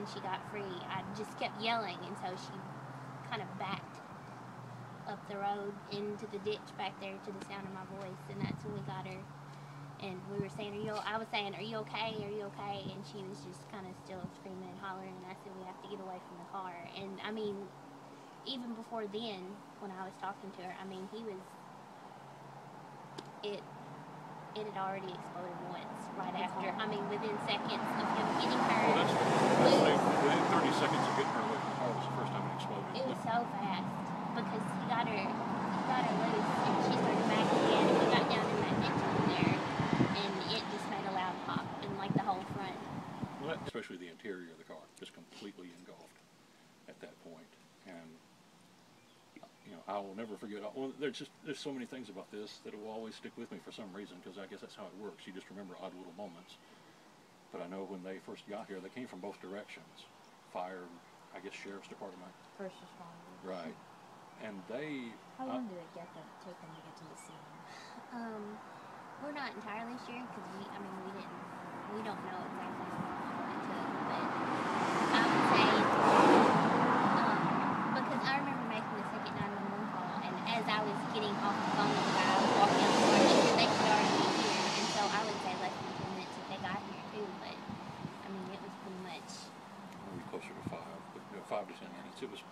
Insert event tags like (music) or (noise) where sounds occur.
when she got free, I just kept yelling, and so she kind of backed up the road into the ditch back there to the sound of my voice, and that's when we got her. And we were saying, "Are you?" I was saying, "Are you okay? Are you okay?" And she was just kind of still screaming and hollering. And I said, "We have to get away from the car." And I mean, even before then, when I was talking to her, I mean, he was. It. It had already exploded once, right after. I mean, within seconds of him getting her. Well, that's, that's within, within 30 seconds of getting her away from the car was the first time it exploded. It was so fast because he got her, he got her loose, and she started back again. And we got down in that ditch over there, and it just made a loud pop, and like the whole front. Well, that- especially the interior of the car, just completely engulfed at that point. And, you know, I will never forget, well, there's just, there's so many things about this that will always stick with me for some reason, because I guess that's how it works. You just remember odd little moments. But I know when they first got here, they came from both directions. Fire, I guess sheriff's department. First responders. Right. And they, How I- long did it get them, take them to get to the scene? (laughs) Um, we're not entirely sure because we, I mean, we didn't, we don't know exactly how long it took, but I would say, um, because I remember making the second 911 call, and as I was getting off the phone with the guy, I was walking out the door, he said they could already be here, and so I would say less than 10 minutes if they got here too, but, I mean, it was pretty much, maybe closer to five, but five to ten minutes. It was